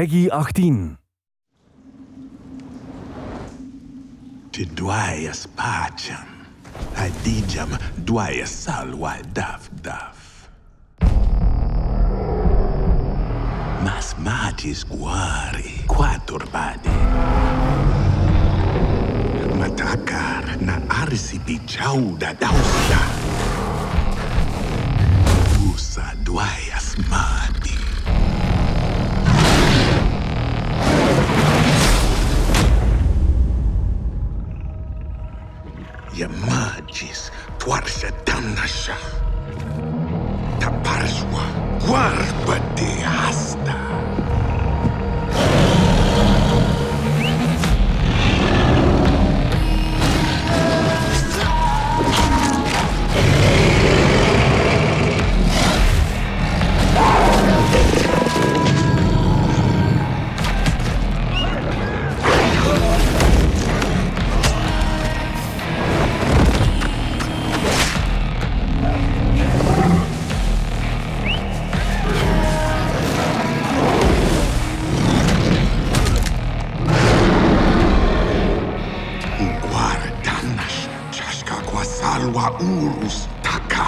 PEGI 18. Tidwayas pacham. Hadijam dwayas salwa daf daf. Mas matis guari quaturbadi. Matakar na arsipi chauda dausa. magis, towards the așa. Te guard the goarbă. wasalwa urus taka.